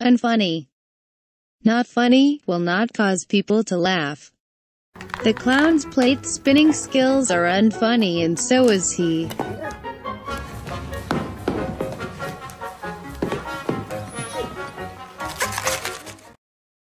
Unfunny. Not funny, will not cause people to laugh. The clown's plate spinning skills are unfunny and so is he.